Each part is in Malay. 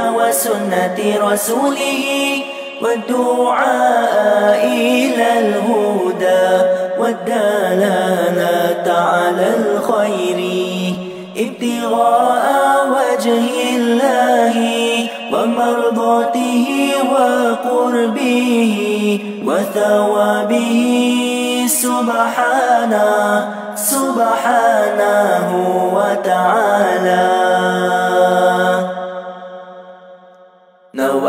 وسنة رسوله والدعاء إلى الهدى والدلالة على الخير. ابتغاء وجه الله ومرضاته وقربه وثوابه. سبحانه سبحانه وتعالى.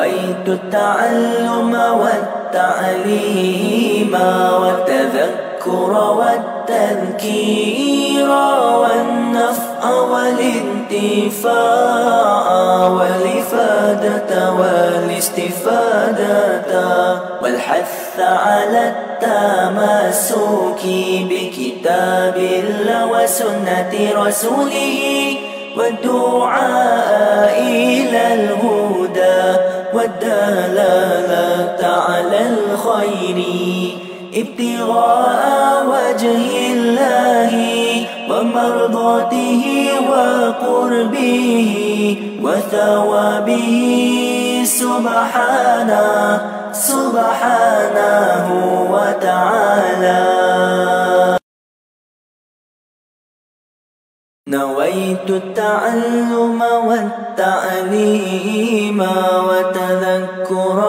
نويت التعلم والتعليم والتذكر والتذكير والنفع والانتفاع والإفادة والاستفادة والحث على التمسك بكتاب الله وسنة رسوله والدعاء إلى الهدى والدلالة على الخير ابتغاء وجه الله ومرضاته وقربه وثوابه. سبحانه سبحانه وتعالى. نويت التعلم والتعليم وتذكر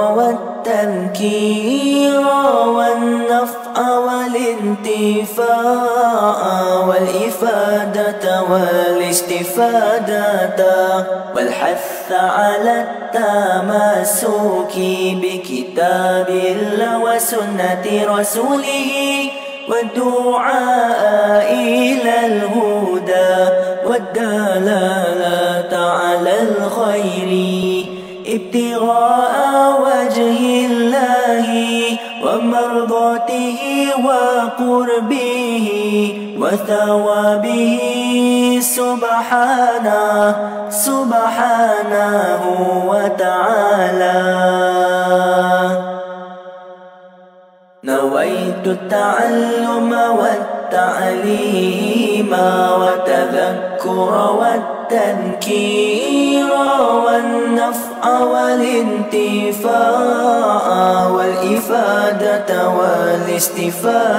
والتذكير والنفع والانتفاع والإفادة والاستفادة والحث على التمسك بكتاب الله وسنة رسوله والدعاء إلى الهدى والدلالة على الخير. ابتغاء وجه الله ومرضاته وقربه وثوابه. سبحانه سبحانه وتعالى. نويت التعلم والتعليم وتذكر والتذكير والنفع والانتفاع والإفادة والاستفادة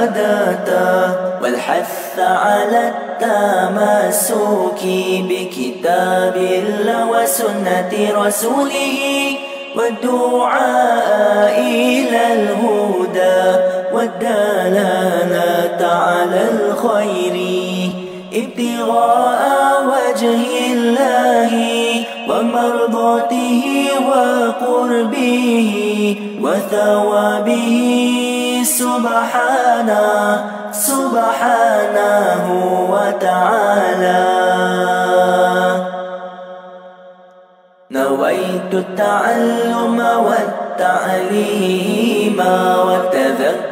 والحث على التمسك بكتاب الله وسنة رسوله والدعاء إلى الهدى والدلالة على الخير. ابتغاء وجه الله ومرضاته وقربه وثوابه. سبحانه سبحانه وتعالى. نويت التعلم والتعليم والتذكر.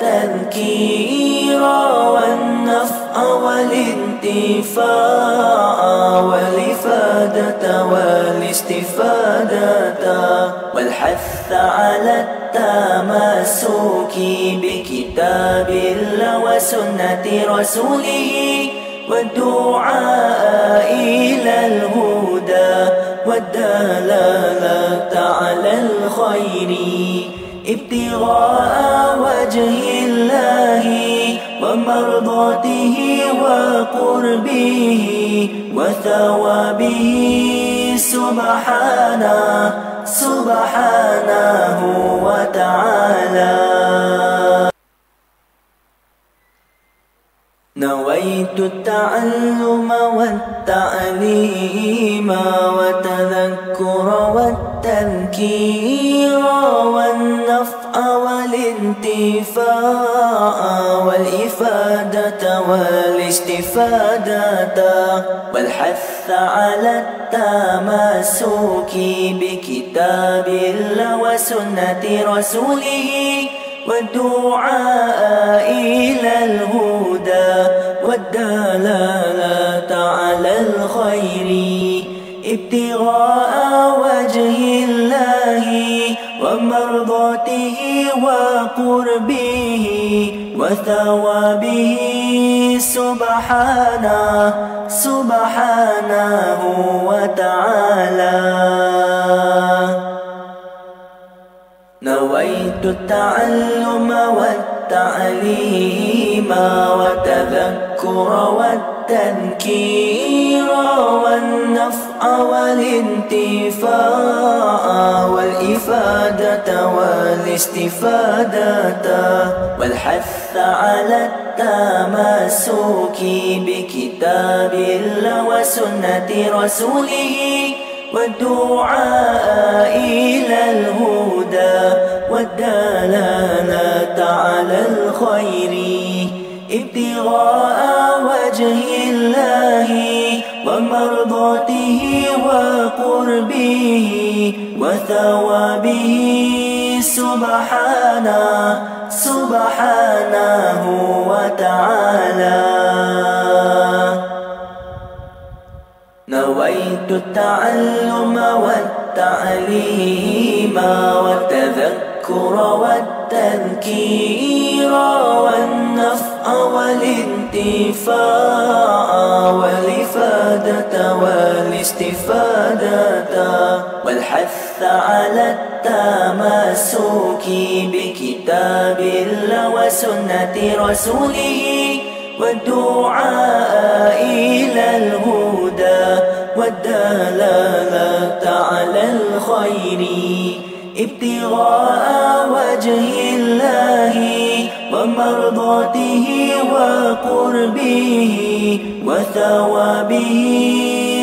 والتذكير والنفع والانتفاع والإفادة والاستفادة والحث على التمسك بكتاب الله وسنة رسوله والدعاء إلى الهدى والدلالة على الخير ابتغاء وجه الله ومرضاته وقربه وثوابه. سبحانه سبحانه وتعالى. نويت التعلم والتعليم وتذكر والتذكير والنفع والانتفاع والإفادة والاستفادة والحث على التمسك بكتاب الله وسنة رسوله والدعاء إلى الهدى والدلالة على الخير ابتغاء وجه الله ومرضاته وقربه وثوابه. سبحانه سبحانه وتعالى. نويت التعلم والتعلم والتعليم والتذكر والتنكير والنفع والانتفاع والإفادة والاستفادة والحث على التمسك بكتاب الله وسنة رسوله والدعاء إلى الهدى والدلالة على الخير. ابتغاء وجه الله ومرضاته وقربه وثوابه. سبحانه سبحانه وتعالى. نويت التعلم والتعليم والتذكر. والتذكير والنفع والانتفاع والإفادة والاستفادة والحث على التمسك بكتاب الله وسنة رسوله والدعاء إلى الهدى والدلالة على الخير ابتغاء وجه الله ومرضاته وقربه وثوابه.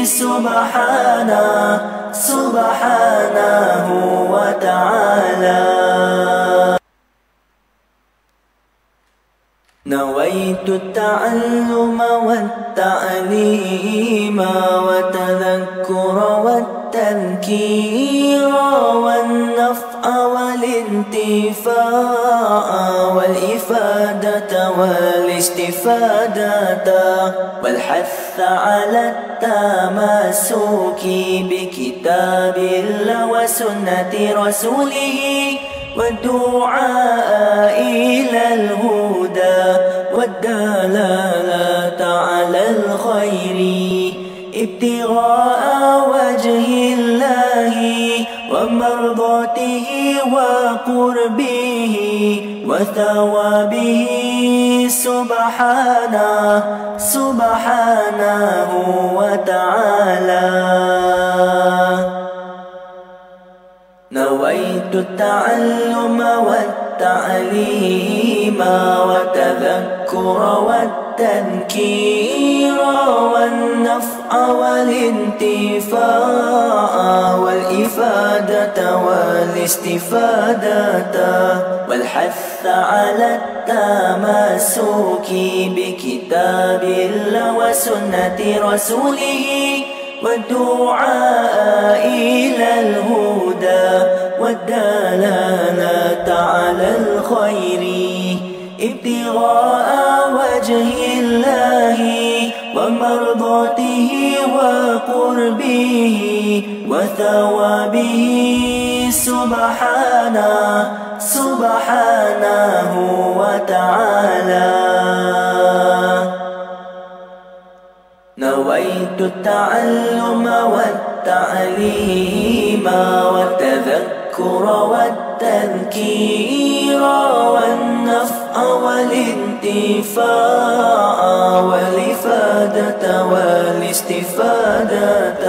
سبحانه سبحانه وتعالى. نويت التعلم والتعليم وتذكر والتذكير والنفع والانتفاع والإفادة والاستفادة والحث على التمسك بكتاب الله وسنة رسوله والدعاء إلى الهدى والدلالة على الخير ابتغاء وجه الله ومرضاته وقربه وثوابه. سبحانه سبحانه وتعالى. نويت التعلم والتعليم والتذكر والتنكير والنفع والانتفاع والإفادة والاستفادة والحث على التمسك بكتاب الله وسنة رسوله والدعاء إلى الهدى والدلالة على الخير ابتغاء وجه الله ومرضاته وقربه وثوابه. سبحانه سبحانه وتعالى. نويت التعلم والتعليم والتذكر والتذكير والنفع والانتفاع والاستفادة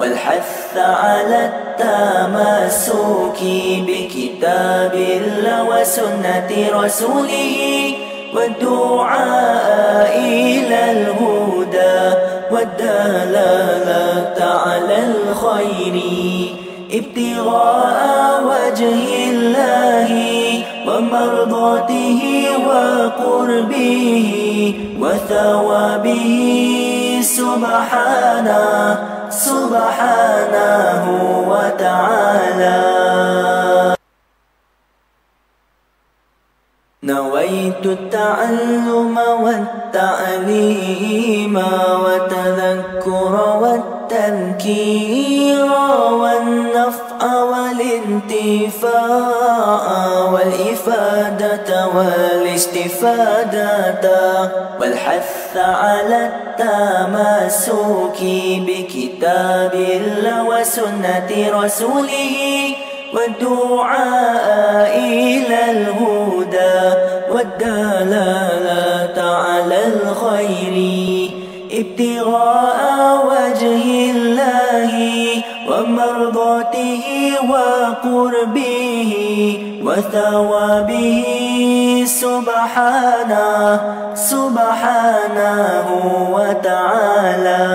والحث على التمسك بكتاب الله وسنة رسوله والدعاء إلى الهدى والدلالة على الخير. ابتغاء وجه الله ومرضاته وقربه وثوابه. سبحانه سبحانه وتعالى. نويت التعلم والتعليم وتذكر والتذكير والنفع والانتفاع والإفادة والاستفادة والحث على التمسك بكتاب الله وسنة رسوله والدعاء إلى الهدى والدلالة على الخير ابتغاء وجه الله ومرضاته وقربه وثوابه. سبحانه سبحانه وتعالى.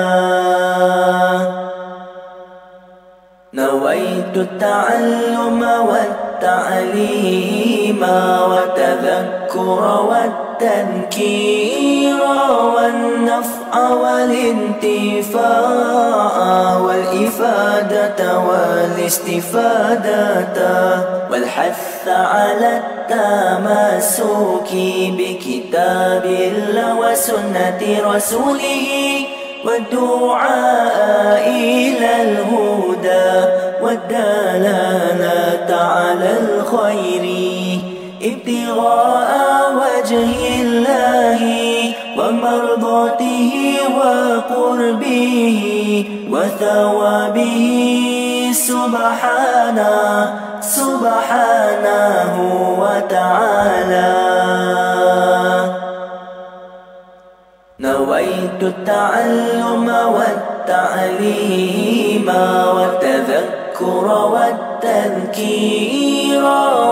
نويت التعلم والتعليم وتذكر والتنكير والنفع والانتفاع والإفادة والاستفادة والحث على التمسك بكتاب الله وسنة رسوله والدعاء إلى الهدى والدلالة على الخير ابتغاء وجه الله ومرضاته وقربه وثوابه. سبحانه سبحانه وتعالى. نويت التعلم والتعليم والتذكر والتذكير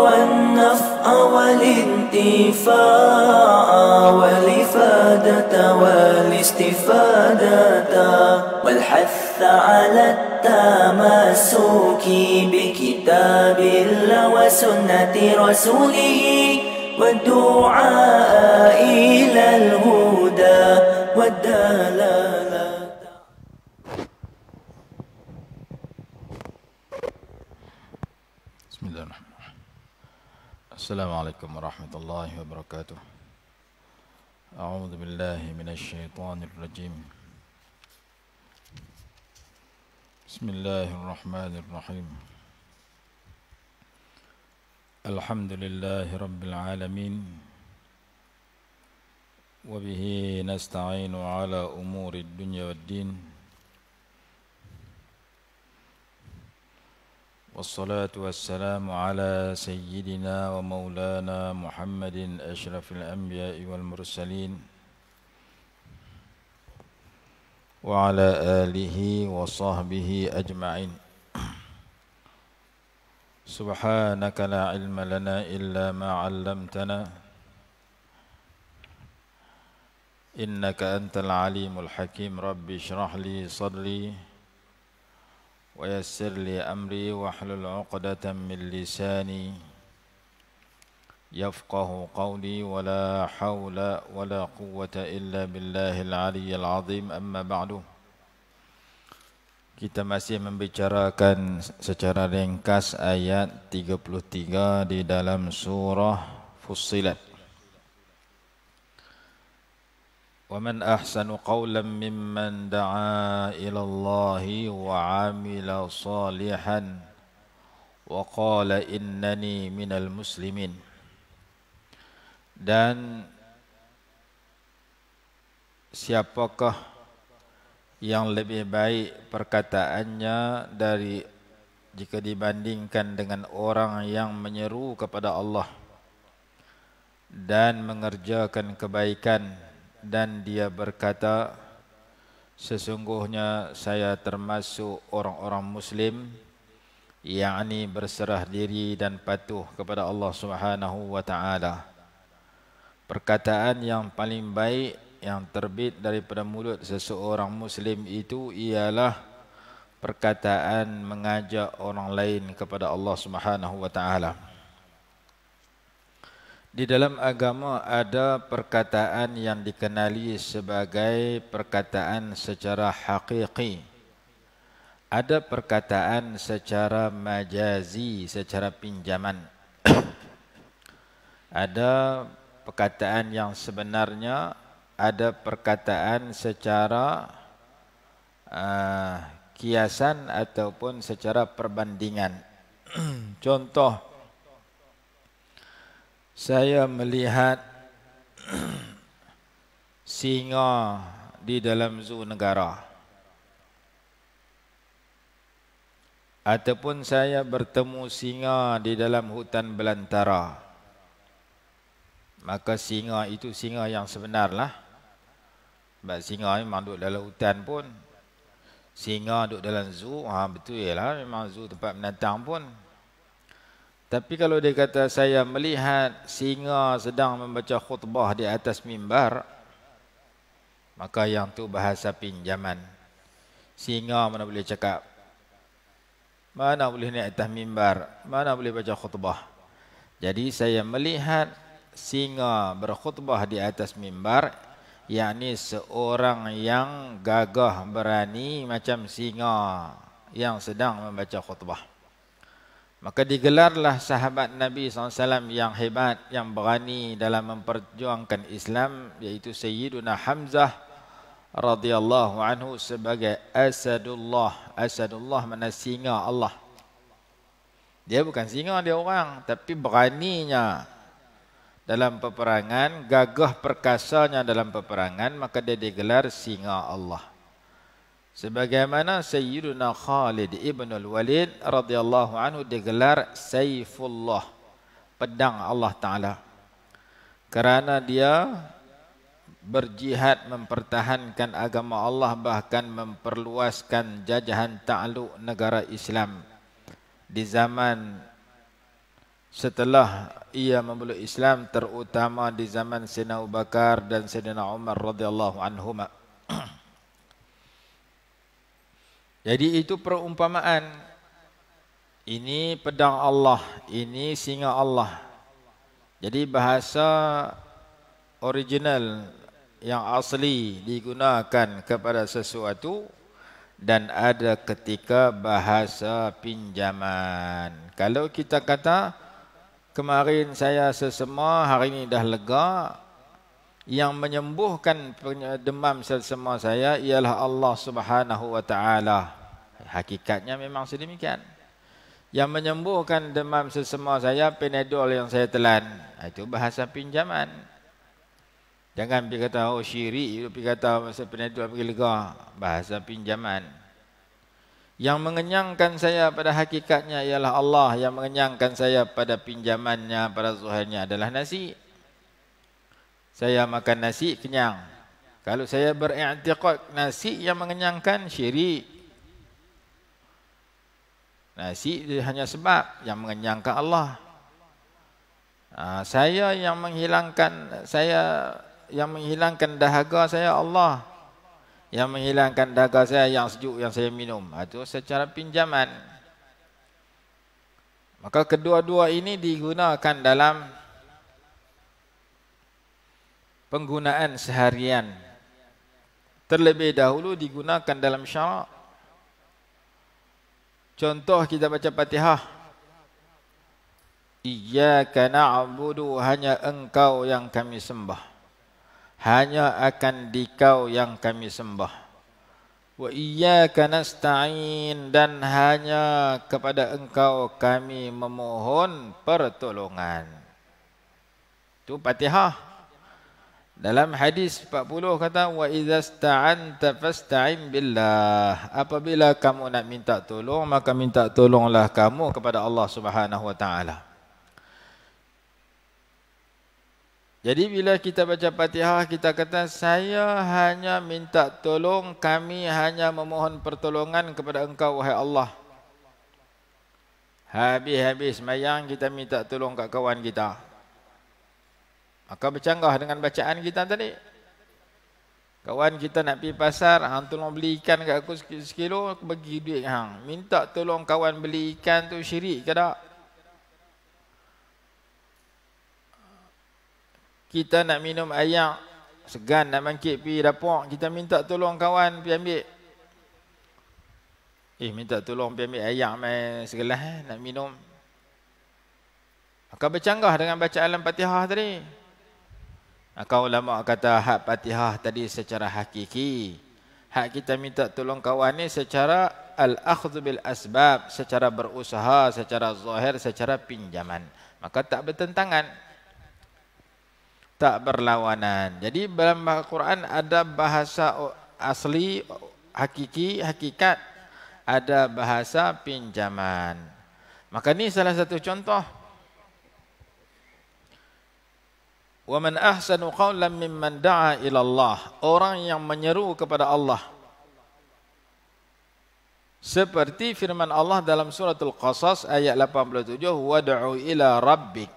والنفع والانتفاع والإفادة والاستفادة والحث على التمسك بكتاب الله وسنة رسوله والدعاء إلى الهدى والدلالة بسم الله الرحمن الرحيم السلام عليكم ورحمة الله وبركاته. أعوذ بالله من الشيطان الرجيم. بسم الله الرحمن الرحيم. الحمد لله رب العالمين. وبه نستعين على أمور الدنيا والدين. والصلاة والسلام على سيدنا ومولانا محمد أشرف الأنبياء والمرسلين وعلى آله وصحبه أجمعين. سبحانك لا علم لنا إلا ما علمتنا إنك أنت العليم الحكيم. رب اشرح لي صدري ويسر لي أمري واحلل عقدة من لساني يفقه قولي ولا حول ولا قوة إلا بالله العلي العظيم أما بعد kita masih membicarakan secara ringkas ayat 33 di dalam surah Fussilat. ومن أحسن قولا ممن دعا إلى الله وعمل صالحا وقال إنني من المسلمين dan siapakah yang lebih baik perkataannya dari jika dibandingkan dengan orang yang menyeru kepada Allah dan mengerjakan kebaikan dan dia berkata sesungguhnya saya termasuk orang-orang muslim yakni berserah diri dan patuh kepada Allah Subhanahu wa taala. Perkataan yang paling baik yang terbit daripada mulut seseorang muslim itu ialah perkataan mengajak orang lain kepada Allah Subhanahu wa taala di dalam agama ada perkataan yang dikenali sebagai perkataan secara hakiki. Ada perkataan secara majazi, secara pinjaman. ada perkataan yang sebenarnya, ada perkataan secara uh, kiasan ataupun secara perbandingan. Contoh saya melihat singa di dalam zoo negara. ataupun saya bertemu singa di dalam hutan belantara. Maka singa itu singa yang sebenarlah. Sebab singa memang duduk dalam hutan pun. Singa duduk dalam zoo ha betul lah. Memang zoo tempat menantang pun tapi kalau dia kata saya melihat singa sedang membaca khutbah di atas mimbar maka yang tu bahasa pinjaman singa mana boleh cakap mana boleh naik atas mimbar? Mana boleh baca khutbah? Jadi saya melihat singa berkhutbah di atas mimbar yakni seorang yang gagah berani macam singa yang sedang membaca khutbah. Maka digelarlah sahabat Nabi SAW yang hebat, yang berani dalam memperjuangkan Islam iaitu Sayyiduna Hamzah radhiyallahu anhu sebagai asadullah. Asadullah mana singa Allah. Dia bukan singa dia orang tapi beraninya dalam peperangan gagah perkasanya dalam peperangan maka dia digelar singa Allah sebagaimana sayyiduna Khalid ibn al-Walid radhiyallahu anhu digelar saifullah pedang Allah taala. Kerana dia berjihad mempertahankan agama Allah bahkan memperluaskan jajahan takluk negara Islam. Di zaman setelah ia memeluk Islam terutama di zaman Sayyidina Abu Bakar dan Sayyidina Umar radhiyallahu anhuma jadi itu perumpamaan ini pedang Allah ini singa Allah jadi bahasa original yang asli digunakan kepada sesuatu dan ada ketika bahasa pinjaman. Kalau kita kata kemarin saya sesema, hari ini dah lega, yang menyembuhkan demam sesema saya ialah Allah Subhanahu wa taala. Hakikatnya memang sedemikian. Yang menyembuhkan demam sesema saya Panadol yang saya telan. Itu bahasa pinjaman. Jangan pergi kata oh syirik, pergi kata masa penedul pergi lega. Bahasa pinjaman. Yang mengenyangkan saya pada hakikatnya ialah Allah. Yang mengenyangkan saya pada pinjamannya, pada zuhirnya adalah nasi. Saya makan nasi, kenyang. Kalau saya beriktiqat nasi yang mengenyangkan, syirik. Nasi hanya sebab yang mengenyangkan Allah. Ha, saya yang menghilangkan, saya yang menghilangkan dahaga saya Allah yang menghilangkan dahaga saya yang sejuk yang saya minum itu secara pinjaman maka kedua-dua ini digunakan dalam penggunaan seharian. Terlebih dahulu digunakan dalam syarak. Contoh kita baca Fatihah. Iyyaka na'budu hanya engkau yang kami sembah. Hanya akan dikau yang kami sembah. Wa iyyaka nasta'in dan hanya kepada engkau kami memohon pertolongan. Itu Fatihah dalam hadis 40 kata wa idza sta'anta fasta'in billah apabila kamu nak minta tolong maka minta tolonglah kamu kepada Allah Subhanahu wa taala Jadi bila kita baca Fatihah kita kata saya hanya minta tolong kami hanya memohon pertolongan kepada engkau wahai Allah. Habis-habis mayang kita minta tolong kat kawan kita. Maka bercanggah dengan bacaan kita tadi. Kawan kita nak pergi pasar, hang tolong beli ikan kat aku sekilo, aku bagi duit hang. Minta tolong kawan beli ikan tu syirik ke tak? kita nak minum air segan nak bangkit pergi dapur kita minta tolong kawan pergi ambil eh minta tolong pergi ambil air mai segelas eh, nak minum maka bercanggah dengan bacaan Al-Fatihah tadi maka ulama kata hak Fatihah tadi secara hakiki hak kita minta tolong kawan ni secara al-akhdhu bil asbab secara berusaha secara zahir secara pinjaman maka tak bertentangan tak berlawanan. Jadi dalam Al-Quran ada bahasa asli, hakiki, hakikat. ada bahasa pinjaman. Maka ini salah satu contoh. Wa man ahsanu qawlan mimman da'a ila Allah. Orang yang menyeru kepada Allah. Seperti firman Allah dalam suratul Qasas ayat 87, "Wad'u ila rabbik."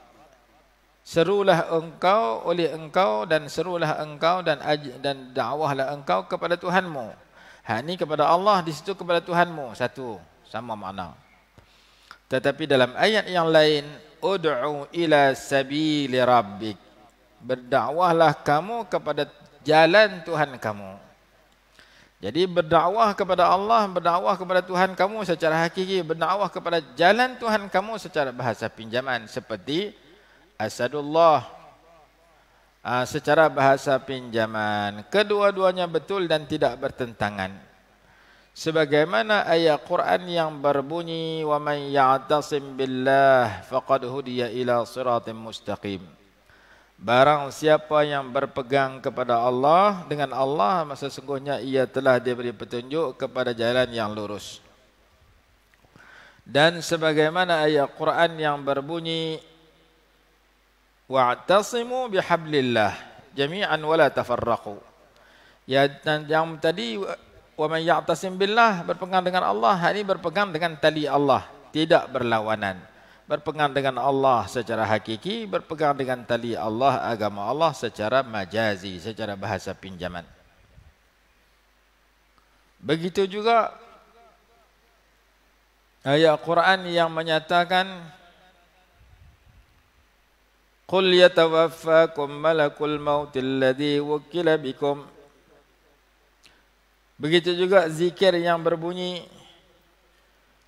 Serulah engkau oleh engkau dan serulah engkau dan dan dakwahlah engkau kepada Tuhanmu. Ha ini kepada Allah di situ kepada Tuhanmu satu sama makna. Tetapi dalam ayat yang lain ud'u ila sabili rabbik. Berdakwahlah kamu kepada jalan Tuhan kamu. Jadi berdakwah kepada Allah, berdakwah kepada Tuhan kamu secara hakiki, berdakwah kepada jalan Tuhan kamu secara bahasa pinjaman seperti asadullah uh, secara bahasa pinjaman. Kedua-duanya betul dan tidak bertentangan. Sebagaimana ayat Quran yang berbunyi wa man ya'tasim billah faqad hudiya ila siratim mustaqim Barang siapa yang berpegang kepada Allah dengan Allah masa sesungguhnya ia telah diberi petunjuk kepada jalan yang lurus. Dan sebagaimana ayat Quran yang berbunyi wa'tasimu bihablillah jami'an wa la tafarraqu. Ya dan yang tadi wa man ya'tasim billah berpegang dengan Allah. Ini berpegang dengan tali Allah tidak berlawanan berpegang dengan Allah secara hakiki berpegang dengan tali Allah agama Allah secara majazi secara bahasa pinjaman. Begitu juga ayat Quran yang menyatakan Qul yatawaffakum malakul maut alladhi wukila bikum. Begitu juga zikir yang berbunyi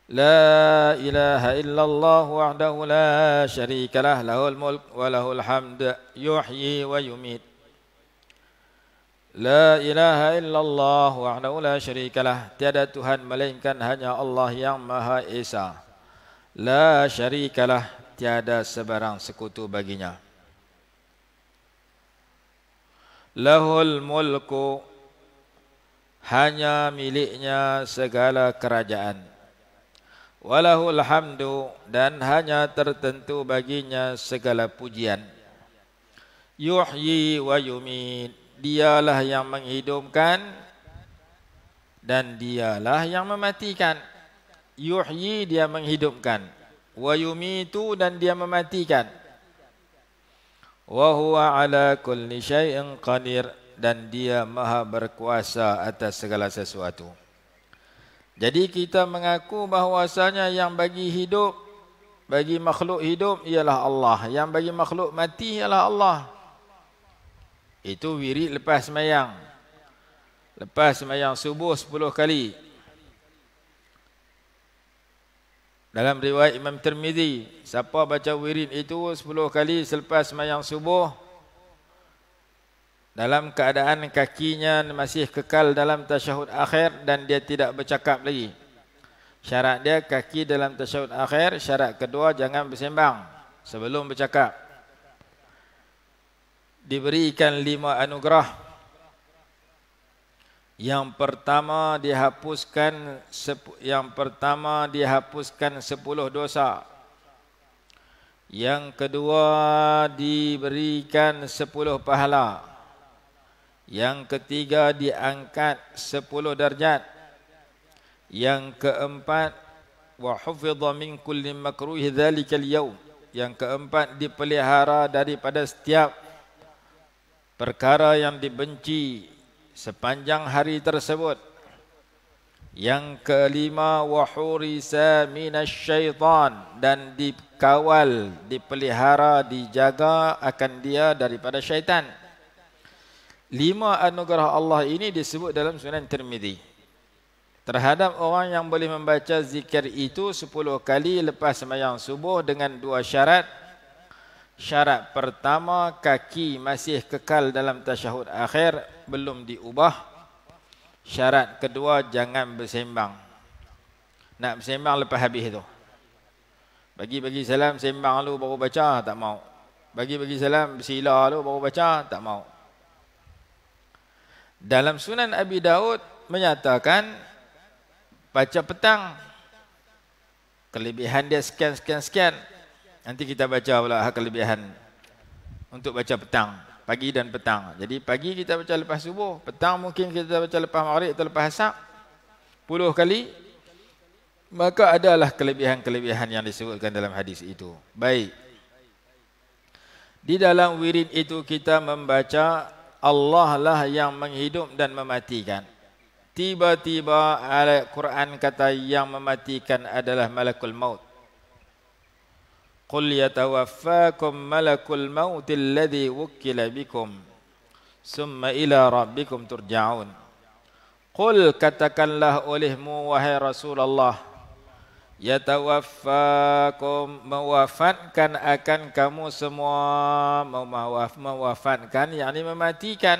La ilaha illallah wahdahu la syarika lah lahul mulk wa lahul hamd yuhyi wa yumit La ilaha illallah wahdahu la syarika lah tiada tuhan melainkan hanya Allah yang Maha Esa La syarika lah tiada sebarang sekutu baginya. Lahul mulku hanya miliknya segala kerajaan. Walahul hamdu dan hanya tertentu baginya segala pujian. Yuhyi wa yumit dialah yang menghidupkan dan dialah yang mematikan. Yuhyi dia menghidupkan wa yumitu dan dia mematikan wa huwa ala kulli syai'in qadir dan dia maha berkuasa atas segala sesuatu jadi kita mengaku bahwasanya yang bagi hidup bagi makhluk hidup ialah Allah. Yang bagi makhluk mati ialah Allah. Itu wirid lepas semayang lepas semayang subuh 10 kali. Dalam riwayat Imam Tirmizi, siapa baca wirid itu 10 kali selepas sembahyang subuh dalam keadaan kakinya masih kekal dalam tasyahud akhir dan dia tidak bercakap lagi. Syarat dia kaki dalam tasyahud akhir, syarat kedua jangan bersembang sebelum bercakap. Diberikan lima anugerah yang pertama dihapuskan yang pertama dihapuskan sepuluh dosa. Yang kedua diberikan sepuluh pahala. Yang ketiga diangkat sepuluh darjat. Yang keempat wa hufidha min kulli makruh dzalikal yaum. Yang keempat dipelihara daripada setiap perkara yang dibenci sepanjang hari tersebut yang kelima wahurisa minasyaitan dan dikawal dipelihara dijaga akan dia daripada syaitan lima anugerah Allah ini disebut dalam sunan Tirmizi terhadap orang yang boleh membaca zikir itu sepuluh kali lepas sembahyang subuh dengan dua syarat Syarat pertama kaki masih kekal dalam tasyahud akhir belum diubah. Syarat kedua jangan bersembang. Nak bersembang lepas habis itu. Bagi-bagi salam sembang lu baru baca tak mau. Bagi-bagi salam bersila lu baru baca tak mau. Dalam Sunan Abi Daud menyatakan baca petang. Kelebihan dia sekian sekian sekian. Nanti kita baca pula kelebihan untuk baca petang pagi dan petang. Jadi pagi kita baca lepas subuh petang mungkin kita baca lepas maghrib atau lepas asar. Puluh kali. Maka adalah kelebihan-kelebihan yang disebutkan dalam hadis itu. Baik. Di dalam wirid itu kita membaca Allah lah yang menghidup dan mematikan tiba-tiba ayat Quran kata yang mematikan adalah malakul maut. Qul yatawaffakum malakul maut alladhi wukkila bikum summa ila rabbikum turja'un. Qul katakanlah olehmu wahai Rasulullah yatawaffakum mewafatkan akan kamu semua. Mewafatkan yakni mematikan.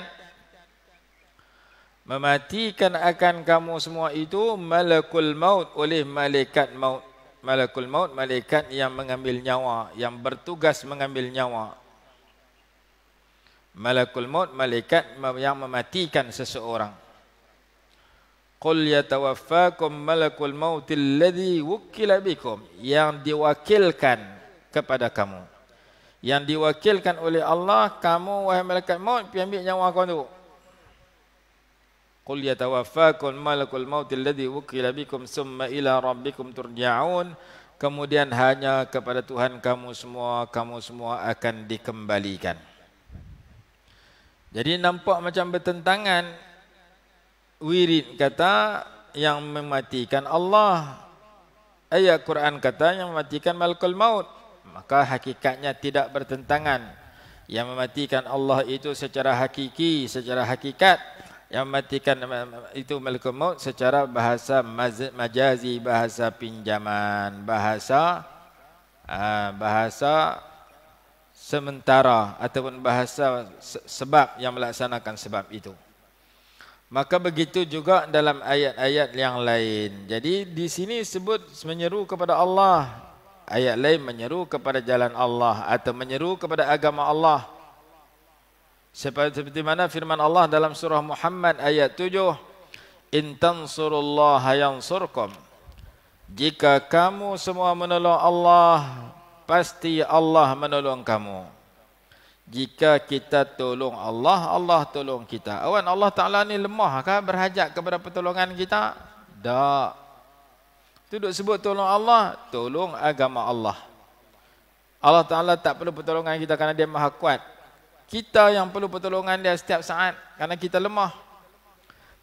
Mematikan akan kamu semua itu malakul maut oleh malaikat maut. Malakul maut malaikat yang mengambil nyawa yang bertugas mengambil nyawa. Malakul maut malaikat yang mematikan seseorang qul yatawaffakum malakul maut alladhi wukila bikum yang diwakilkan kepada kamu yang diwakilkan oleh Allah kamu wahai malaikat maut pergi ambil nyawa kamu Qul yatawaffakum malakul maut alladhi wukila bikum summa ila rabbikum turja'un. Kemudian hanya kepada Tuhan kamu semua, kamu semua akan dikembalikan. Jadi nampak macam bertentangan. Wirid kata yang mematikan Allah. Ayat Quran kata yang mematikan malakul maut. Maka hakikatnya tidak bertentangan. Yang mematikan Allah itu secara hakiki, secara hakikat yang matikan itu malakul maut secara bahasa majazi bahasa pinjaman bahasa ah, bahasa sementara ataupun bahasa sebab yang melaksanakan sebab itu maka begitu juga dalam ayat-ayat yang lain. Jadi di sini sebut menyeru kepada Allah. Ayat lain menyeru kepada jalan Allah atau menyeru kepada agama Allah. Seperti mana firman Allah dalam surah Muhammad ayat 7 in tansurullaha yansurkum. Jika kamu semua menolong Allah pasti Allah menolong kamu jika kita tolong Allah Allah tolong kita. Awan Allah Taala ni lemah ke berhajat kepada pertolongan kita? Tak. Itu duk sebut tolong Allah tolong agama Allah. Allah Taala tak perlu pertolongan kita kerana dia maha kuat. Kita yang perlu pertolongan dia setiap saat kerana kita lemah.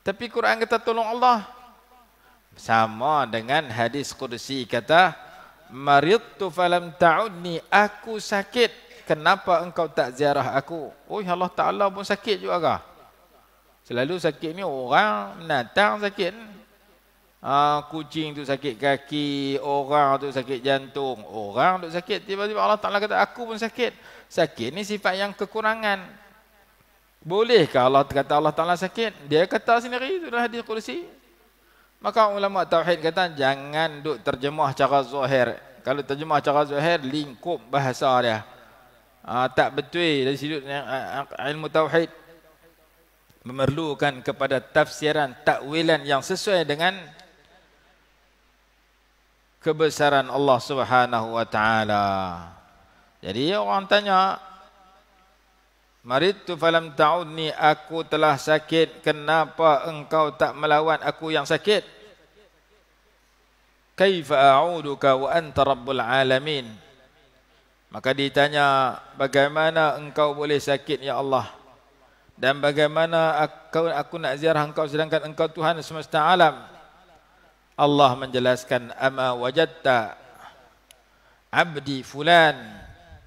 Tapi Quran kata tolong Allah. Sama dengan hadis kursi kata maridtu falam ta'udni aku sakit kenapa engkau tak ziarah aku? Oh Allah Taala pun sakit juga kah? Selalu sakit ni orang menatang sakit. Ah, kucing tu sakit kaki, orang tu sakit jantung, orang tu sakit tiba-tiba Allah Taala kata aku pun sakit. Sakit ni sifat yang kekurangan. Bolehkah Allah kata Allah Ta'ala sakit? Dia kata sendiri itu adalah hadis kursi. Maka ulama tauhid kata jangan duk terjemah cara zahir. Kalau terjemah cara zahir lingkup bahasa dia. Ha, tak betul. Dari sudut ilmu tauhid. Memerlukan kepada tafsiran takwilan yang sesuai dengan kebesaran Allah Subhanahu wa taala. Jadi orang tanya Maritu falam ta'udni aku telah sakit. Kenapa engkau tak melawan aku yang sakit? Kaifa a'uduka wa anta rabbul alamin Maka ditanya bagaimana engkau boleh sakit ya Allah dan bagaimana aku, aku nak ziarah engkau sedangkan engkau Tuhan semesta alam Allah menjelaskan ama wajadta abdi fulan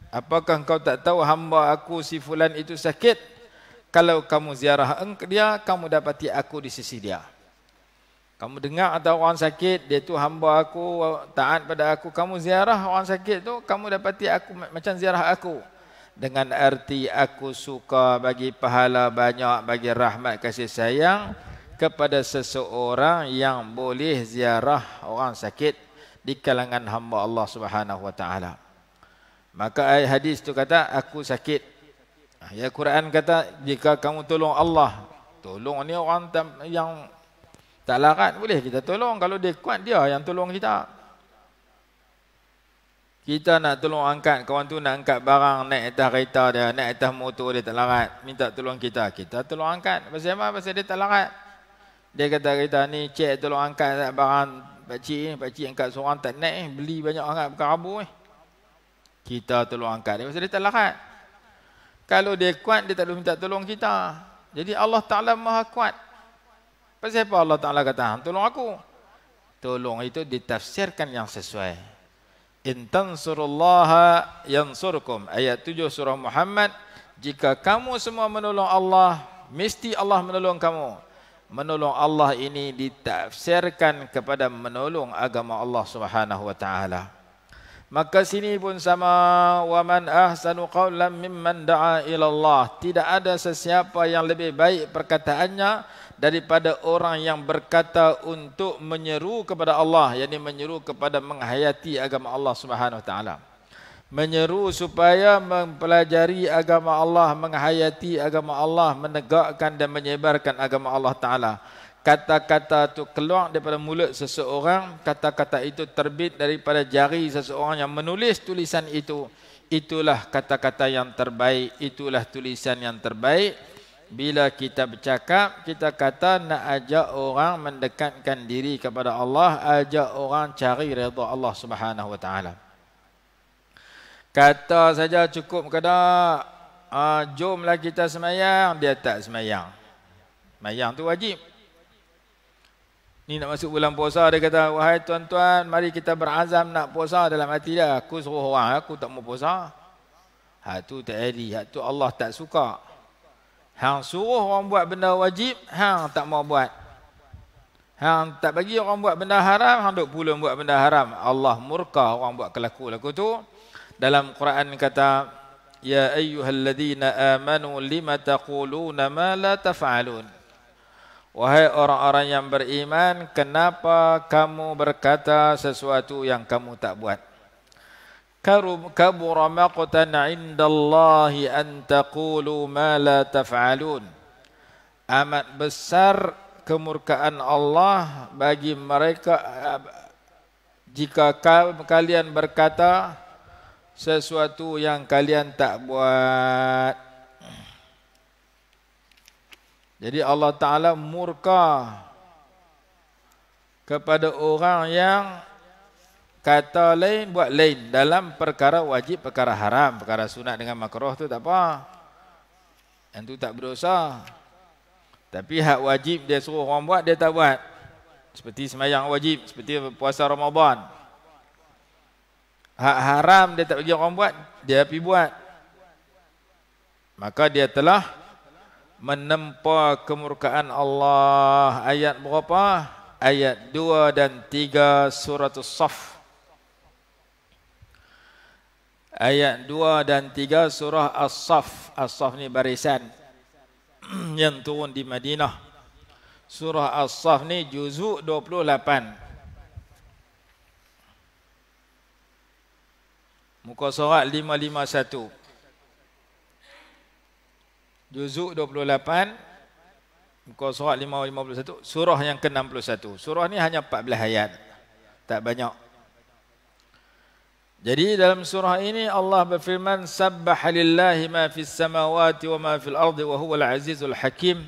Apakah engkau tak tahu hamba aku si fulan itu sakit? Kalau kamu ziarah dia, kamu dapati aku di sisi dia. Kamu dengar ada orang sakit, dia tu hamba aku, taat pada aku. Kamu ziarah orang sakit tu, kamu dapati aku macam ziarah aku. Dengan arti aku suka bagi pahala banyak, bagi rahmat kasih sayang kepada seseorang yang boleh ziarah orang sakit di kalangan hamba Allah Subhanahu Wa Taala. Maka ayat hadis tu kata aku sakit. Ya Quran kata jika kamu tolong Allah, tolong ni orang yang Tak larat boleh kita tolong. Kalau dia kuat, dia yang tolong kita. Kita nak tolong angkat, kawan tu nak angkat barang, naik atas kereta dia, naik atas motor dia tak larat. Minta tolong kita. Kita tolong angkat. Pasal apa? Pasal dia tak larat. Dia kata kita ni, cek tolong angkat barang pakcik ni. Pakcik angkat seorang tak naik. Beli banyak angkat bukan rabu ni. Kita tolong angkat dia. Pasal dia tak larat. Kalau dia kuat, dia tak boleh minta tolong kita. Jadi Allah Ta'ala maha kuat. Pasal apa Allah Ta'ala kata, tolong aku. Tolong itu ditafsirkan yang sesuai. In tansurullaha yansurkum. Ayat 7 surah Muhammad. Jika kamu semua menolong Allah, mesti Allah menolong kamu. Menolong Allah ini ditafsirkan kepada menolong agama Allah Subhanahu wa taala. Maka sini pun sama wa man ahsanu qawlan mimman da'a ila Allah. Tidak ada sesiapa yang lebih baik perkataannya daripada orang yang berkata untuk menyeru kepada Allah yakni menyeru kepada menghayati agama Allah Subhanahu taala. Menyeru supaya mempelajari agama Allah menghayati agama Allah menegakkan dan menyebarkan agama Allah taala. Kata-kata itu keluar daripada mulut seseorang kata-kata itu terbit daripada jari seseorang yang menulis tulisan itu. Itulah kata-kata yang terbaik itulah tulisan yang terbaik bila kita bercakap kita kata nak ajak orang mendekatkan diri kepada Allah ajak orang cari redha Allah Subhanahu wa taala. Kata saja cukup kada uh, jomlah kita semayang. Dia tak semayang. Semayang tu wajib. Ni nak masuk bulan puasa dia kata wahai tuan-tuan mari kita berazam nak puasa. Dalam hati dia aku suruh orang aku tak mau puasa. Ha tu tak ada ha tu Allah tak suka Hang suruh orang buat benda wajib, hang tak mau buat. Hang tak bagi orang buat benda haram, hang duk pula buat benda haram. Allah murka orang buat kelaku-laku tu. Dalam Quran kata, Ya ayyuhalladzina amanu lima taquluna ma la taf'alun. Wahai orang-orang yang beriman, kenapa kamu berkata sesuatu yang kamu tak buat? kabura maqtan indallahi an taqulu ma la taf'alun. Amat besar kemurkaan Allah bagi mereka jika kalian berkata sesuatu yang kalian tak buat. Jadi Allah taala murka kepada orang yang kata lain buat lain dalam perkara wajib perkara haram perkara sunat dengan makruh tu tak apa. Yang tu tak berdosa. Tapi hak wajib dia suruh orang buat dia tak buat. Seperti semayang wajib seperti puasa Ramadan. Hak haram dia tak bagi orang buat dia pergi buat. Maka dia telah menempa kemurkaan Allah. Ayat berapa? Ayat 2 dan 3 surah as-saff ayat 2 dan 3 surah As-Saff. As-Saff ni barisan yang turun di Madinah. Surah As-Saff ni juzuk 28. Muka surat 551. Juzuk 28. Muka surat 551. Surah yang ke-61. Surah ni hanya 14 ayat. Tak banyak. Jadi dalam surah ini Allah berfirman sabbaha lillahi ma fis samawati wa ma fil ardi wa huwal azizul hakim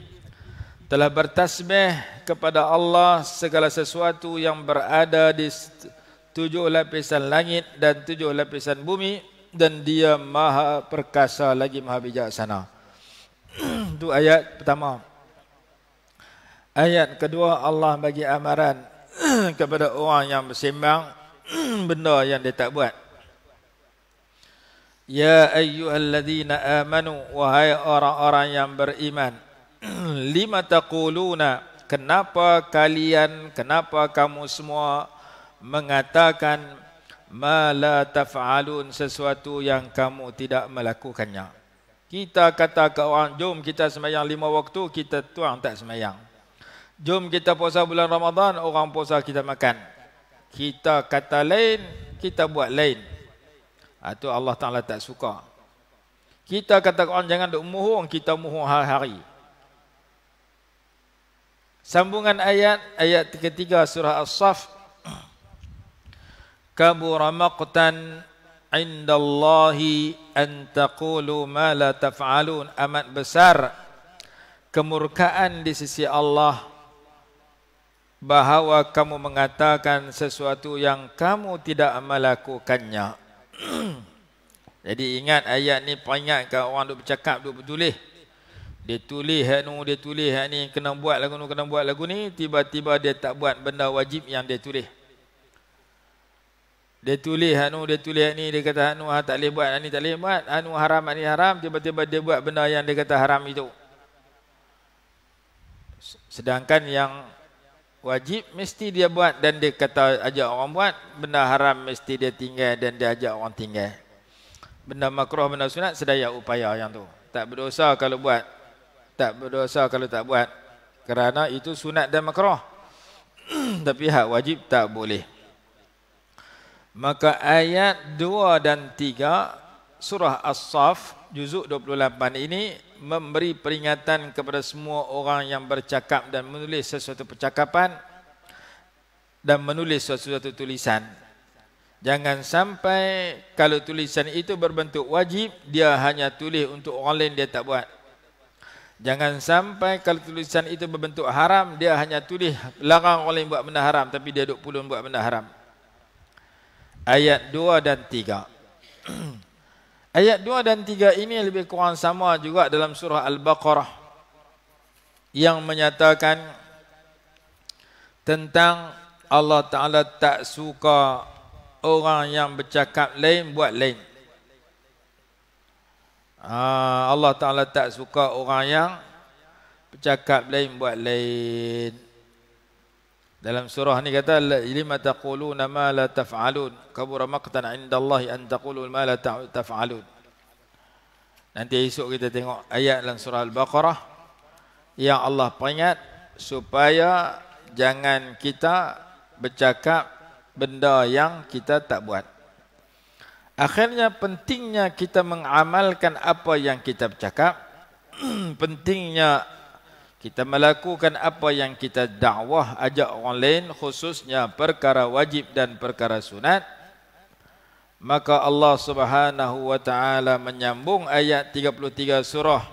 telah bertasbih kepada Allah segala sesuatu yang berada di tujuh lapisan langit dan tujuh lapisan bumi dan dia maha perkasa lagi maha bijaksana. Itu ayat pertama. Ayat kedua Allah bagi amaran kepada orang yang bersembang benda yang dia tak buat. Ya ayyuhalladzina amanu wahai orang-orang yang beriman. Lima taquluna kenapa kalian kenapa kamu semua mengatakan ma la taf'alun sesuatu yang kamu tidak melakukannya? Kita kata ke orang jom kita sembahyang lima waktu kita tuang tak sembahyang jom kita puasa bulan Ramadan orang puasa kita makan kita kata lain kita buat lain itu ha, Allah Ta'ala tak suka. Kita kata orang jangan duk muhung, kita muhung hari-hari. Sambungan ayat ayat ketiga surah As-Saff. Kabura maqtan indallahi an taqulu ma la taf'alun. Amat besar kemurkaan di sisi Allah bahawa kamu mengatakan sesuatu yang kamu tidak melakukannya. Jadi ingat ayat ni peringatkan orang duk bercakap, duk bertulis. Dia tulis hak nu, dia tulis hak ni kena buat lagu nu, kena buat lagu ni, tiba-tiba dia tak buat benda wajib yang dia tulis. Dia tulis hak nu, dia tulis hak ni, dia kata hak nu hak tak boleh buat, hak ni tak boleh buat, hak nu haram, hak ni haram, tiba-tiba dia buat benda yang dia kata haram itu. Sedangkan yang wajib mesti dia buat dan dia kata ajak orang buat, benda haram mesti dia tinggal dan dia ajak orang tinggal. Benda makruh, benda sunat, sedaya upaya yang tu. Tak berdosa kalau buat, tak berdosa kalau tak buat kerana itu sunat dan makruh tapi hak wajib tak boleh maka ayat 2 dan 3 surah as-saf juzuk 28 ini memberi peringatan kepada semua orang yang bercakap dan menulis sesuatu percakapan dan menulis sesuatu tulisan Jangan sampai kalau tulisan itu berbentuk wajib, dia hanya tulis untuk orang lain dia tak buat. Jangan sampai kalau tulisan itu berbentuk haram, dia hanya tulis larang orang lain buat benda haram, tapi dia duduk pulun buat benda haram. Ayat 2 dan 3. Ayat 2 dan 3 ini lebih kurang sama juga dalam surah Al-Baqarah yang menyatakan tentang Allah Ta'ala tak suka orang yang bercakap lain buat lain. Ah, Allah Ta'ala tak suka orang yang bercakap lain buat lain. Dalam surah ni kata lima taquluna ma la taf'alun kabura maqtan Allah an taqulu ma la taf'alun. Nanti esok kita tengok ayat dalam surah Al-Baqarah yang Allah peringat supaya jangan kita bercakap benda yang kita tak buat. Akhirnya pentingnya kita mengamalkan apa yang kita bercakap. pentingnya kita melakukan apa yang kita dakwah ajak orang lain khususnya perkara wajib dan perkara sunat. Maka Allah Subhanahu wa taala menyambung ayat 33 surah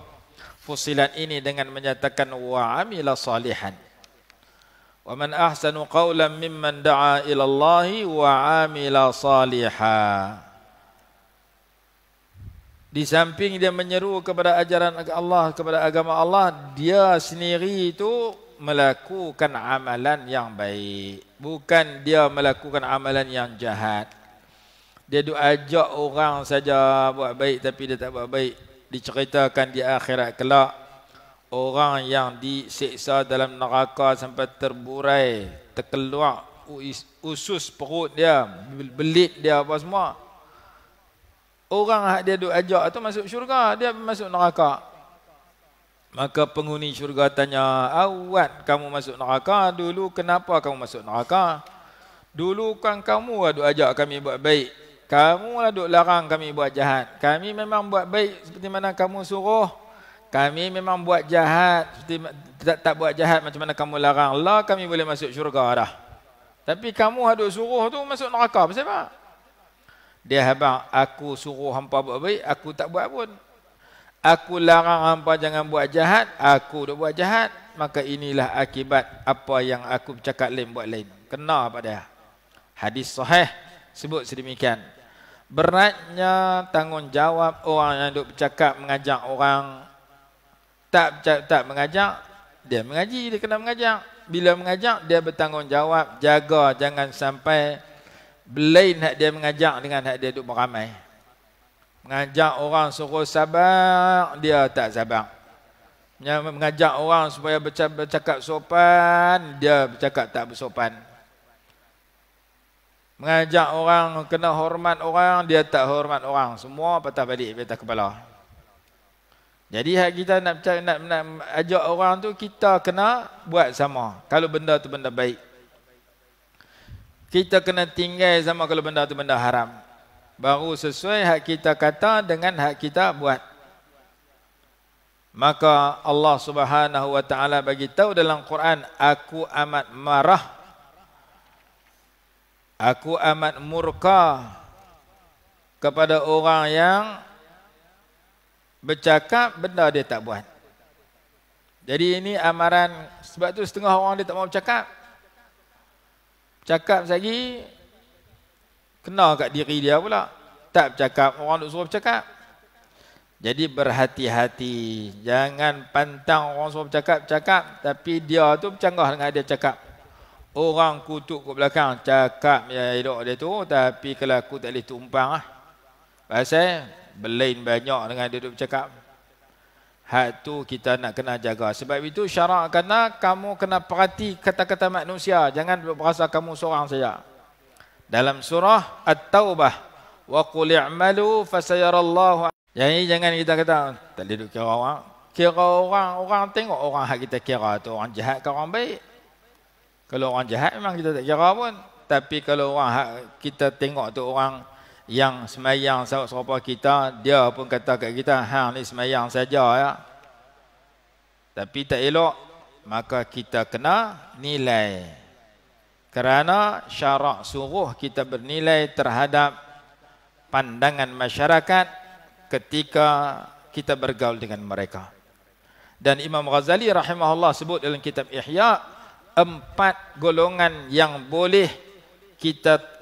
Fusilat ini dengan menyatakan wa amila salihan. Wa man ahsanu qawlan mimman da'a ila Allah wa amila salihan. Di samping dia menyeru kepada ajaran Allah, kepada agama Allah, dia sendiri itu melakukan amalan yang baik. Bukan dia melakukan amalan yang jahat. Dia duk ajak orang saja buat baik tapi dia tak buat baik. Diceritakan di akhirat kelak orang yang diseksa dalam neraka sampai terburai, terkeluar usus perut dia, belit dia apa semua. Orang hak dia duk ajak tu masuk syurga, dia masuk neraka. Maka penghuni syurga tanya, "Awat kamu masuk neraka dulu kenapa kamu masuk neraka?" Dulu kan kamu duk ajak kami buat baik. Kamu lah duk larang kami buat jahat. Kami memang buat baik seperti mana kamu suruh. Kami memang buat jahat seperti tak, tak buat jahat macam mana kamu larang. Lah kami boleh masuk syurga dah. Tapi kamu duk suruh tu masuk neraka. Pasal apa? Dia habang aku suruh hampa buat baik, aku tak buat pun. Aku larang hampa jangan buat jahat, aku dah buat jahat. Maka inilah akibat apa yang aku cakap lain buat lain. Kena pada hadis sahih sebut sedemikian. Beratnya tanggungjawab orang yang duk bercakap mengajak orang tak tak mengajak dia mengaji dia kena mengajak bila mengajak dia bertanggungjawab jaga jangan sampai Belain hak dia mengajak dengan hak dia duduk beramai. Mengajak orang suruh sabar, dia tak sabar. Mengajak orang supaya bercakap sopan, dia bercakap tak bersopan. Mengajak orang kena hormat orang, dia tak hormat orang. Semua patah balik di atas kepala. Jadi hak kita nak, nak, nak ajak orang tu, kita kena buat sama. Kalau benda tu benda baik. Kita kena tinggal sama kalau benda tu benda haram. Baru sesuai hak kita kata dengan hak kita buat. Maka Allah Subhanahu wa taala bagi tahu dalam Quran, aku amat marah. Aku amat murka kepada orang yang bercakap benda dia tak buat. Jadi ini amaran sebab tu setengah orang dia tak mau bercakap. Cakap lagi kena kat diri dia pula. Tak bercakap, orang nak suruh bercakap. Jadi berhati-hati. Jangan pantang orang suruh bercakap, cakap. Tapi dia tu bercanggah dengan dia cakap. Orang kutuk ke belakang, cakap ya hidup dia tu. Tapi kalau aku tak boleh tumpang lah. Pasal belain banyak dengan dia duduk bercakap. Hak tu kita nak kena jaga. Sebab itu syarak kena kamu kena perhati kata-kata manusia. Jangan berasa kamu seorang saja. Dalam surah At-Taubah. Wa qul i'malu fasayarallahu. Jadi jangan kita kata tak duduk kira orang. Kira orang, orang tengok orang hak kita kira tu orang jahat ke orang baik. Kalau orang jahat memang kita tak kira pun. Tapi kalau orang hak kita tengok tu orang yang semayang serupa kita, dia pun kata kat kita, hang ni semayang saja ya. Tapi tak elok, maka kita kena nilai. Kerana syarak suruh kita bernilai terhadap pandangan masyarakat ketika kita bergaul dengan mereka. Dan Imam Ghazali rahimahullah sebut dalam kitab Ihya, empat golongan yang boleh kita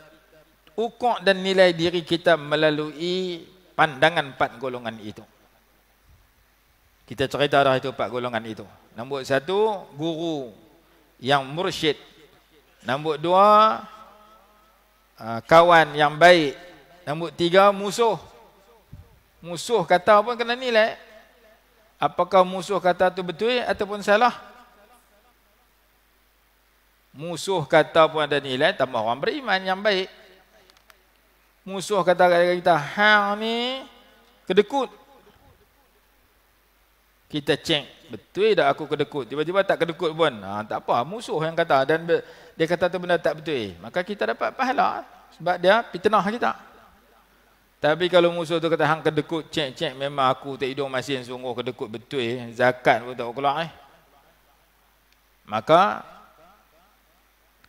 ukur dan nilai diri kita melalui pandangan empat golongan itu. Kita cerita dah itu empat golongan itu. Nombor satu, guru yang mursyid. Nombor dua, ah, kawan yang baik. Nombor tiga, musuh. Musuh kata pun kena nilai. Apakah musuh kata tu betul ataupun salah? Musuh kata pun ada nilai, tambah orang beriman yang baik musuh kata kita, hang ni kedekut. Kita cek, betul tak aku kedekut? Tiba-tiba tak kedekut pun. Ha, tak apa, musuh yang kata. Dan dia kata tu benda tak betul. Maka kita dapat pahala. Sebab dia fitnah kita. Tapi kalau musuh tu kata hang kedekut, cek-cek memang aku tak hidung masin sungguh kedekut betul. Zakat pun tak keluar. Eh. Maka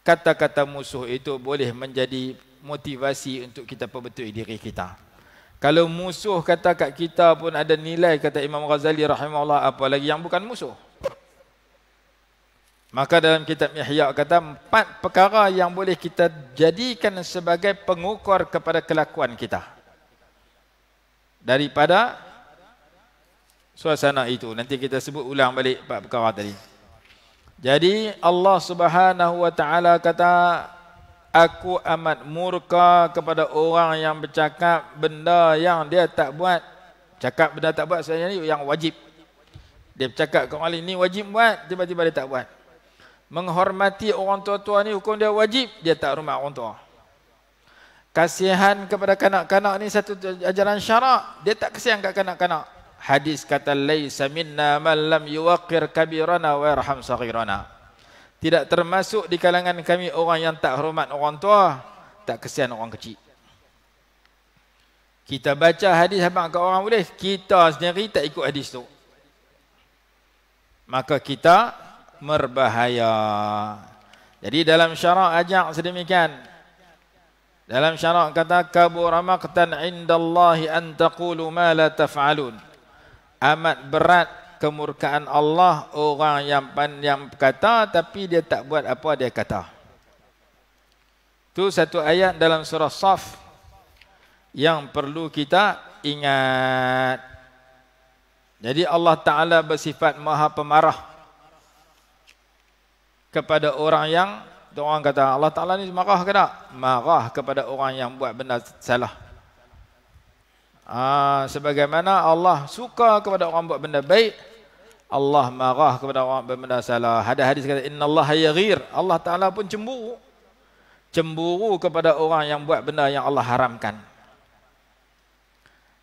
kata-kata musuh itu boleh menjadi motivasi untuk kita perbetul diri kita. Kalau musuh kata kat kita pun ada nilai kata Imam Ghazali rahimahullah apa lagi yang bukan musuh. Maka dalam kitab Ihya kata empat perkara yang boleh kita jadikan sebagai pengukur kepada kelakuan kita. Daripada suasana itu. Nanti kita sebut ulang balik empat perkara tadi. Jadi Allah Subhanahu wa taala kata aku amat murka kepada orang yang bercakap benda yang dia tak buat. Cakap benda tak buat sebenarnya yang wajib. Dia bercakap ke orang ni wajib buat, tiba-tiba dia tak buat. Menghormati orang tua-tua ni hukum dia wajib, dia tak hormat orang tua. Kasihan kepada kanak-kanak ni satu ajaran syarak, dia tak kasihan kat kanak-kanak. Hadis kata laisa minna man lam yuqir kabirana wa yarham saghirana. Tidak termasuk di kalangan kami orang yang tak hormat orang tua, tak kesian orang kecil. Kita baca hadis abang ke orang boleh, kita sendiri tak ikut hadis tu. Maka kita merbahaya. Jadi dalam syarak ajak sedemikian. Dalam syarak kata kabura maqtan indallahi an taqulu ma la taf'alun. Amat berat kemurkaan Allah orang yang yang kata tapi dia tak buat apa dia kata. Itu satu ayat dalam surah Saf yang perlu kita ingat. Jadi Allah Taala bersifat Maha Pemarah kepada orang yang orang kata Allah Taala ni marah ke tak? Marah kepada orang yang buat benda salah. Ah, sebagaimana Allah suka kepada orang buat benda baik, Allah marah kepada orang buat benda salah. Ada hadis kata Inna Allah yaghir. Allah Taala pun cemburu. Cemburu kepada orang yang buat benda yang Allah haramkan.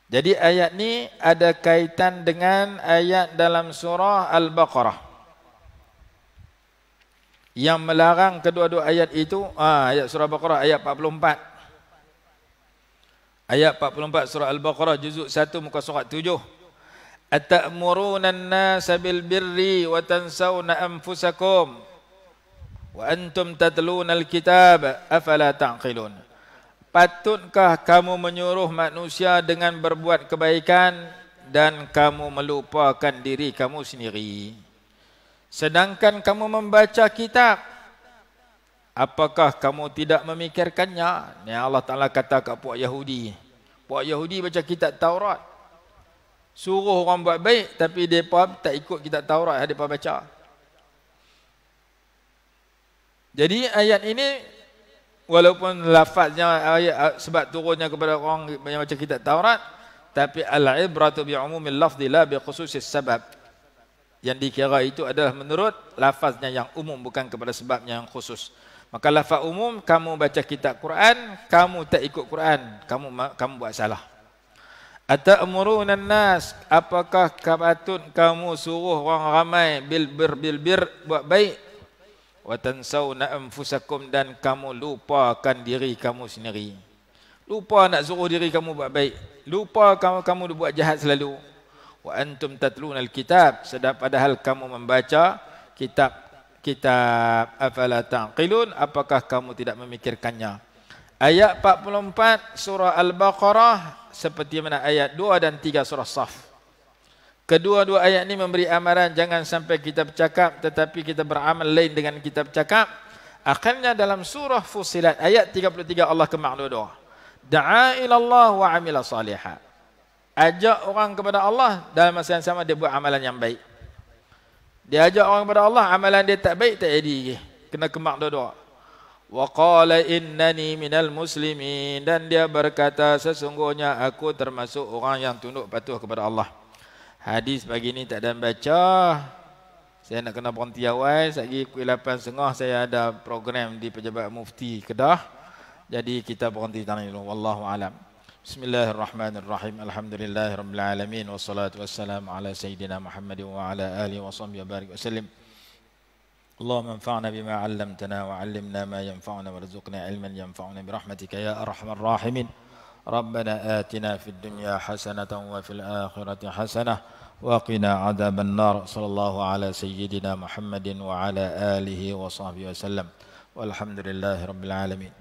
Jadi ayat ni ada kaitan dengan ayat dalam surah Al-Baqarah. Yang melarang kedua-dua ayat itu, ah, ayat surah Al-Baqarah ayat 44. Ayat 44 surah Al-Baqarah juzuk 1 muka surat 7. Atamuruna an-nasa bil birri wa tansawna anfusakum wa antum tatluna al-kitab afala ta'qilun Patutkah kamu menyuruh manusia dengan berbuat kebaikan dan kamu melupakan diri kamu sendiri? Sedangkan kamu membaca kitab apakah kamu tidak memikirkannya? Ni Allah Taala kata kat puak Yahudi. Puak Yahudi baca kitab Taurat suruh orang buat baik tapi depa tak ikut kitab Taurat yang depa baca. Jadi ayat ini walaupun lafaznya ayat sebab turunnya kepada orang yang baca kitab Taurat tapi al-ibratu bi umumil lafzi la bi khususis sabab. Yang dikira itu adalah menurut lafaznya yang umum bukan kepada sebabnya yang khusus. Maka lafaz umum kamu baca kitab Quran kamu tak ikut Quran kamu kamu buat salah Atamuruna nas apakah kabatun kamu suruh orang ramai bil bir bil bir buat baik? Wa tansawna anfusakum dan kamu lupakan diri kamu sendiri. Lupa nak suruh diri kamu buat baik. Lupa kamu kamu buat jahat selalu. Wa antum tatluna alkitab. Sedap padahal kamu membaca kitab kitab afala taqilun? Apakah kamu tidak memikirkannya ayat 44 surah al-baqarah seperti mana ayat 2 dan 3 surah Saf. Kedua-dua ayat ini memberi amaran jangan sampai kita bercakap tetapi kita beramal lain dengan kita bercakap. Akhirnya dalam surah Fusilat ayat 33 Allah kemakna doa. Da'a ila Allah wa amila saliha. Ajak orang kepada Allah dalam masa yang sama dia buat amalan yang baik. Dia ajak orang kepada Allah amalan dia tak baik tak jadi. Kena kemakna doa wa qala innani minal muslimin dan dia berkata sesungguhnya aku termasuk orang yang tunduk patuh kepada Allah. Hadis pagi ini tak ada baca. Saya nak kena berhenti awal. Lagi pukul 8.30 saya ada program di Pejabat Mufti Kedah. Jadi kita berhenti tanah. Wallahu alam. Bismillahirrahmanirrahim. Alhamdulillahirrahmanirrahim. Wassalatu wassalamu ala Sayyidina Muhammad wa ala alihi wa sahbihi wa barik wa. اللهم انفعنا بما علمتنا وعلمنا ما ينفعنا وارزقنا علما ينفعنا برحمتك يا أرحم الراحمين. ربنا آتنا في الدنيا حسنة وفي الآخرة حسنة وقنا عذاب النار. صلى الله على سيدنا محمد وعلى آله وصحبه وسلم. والحمد لله رب العالمين.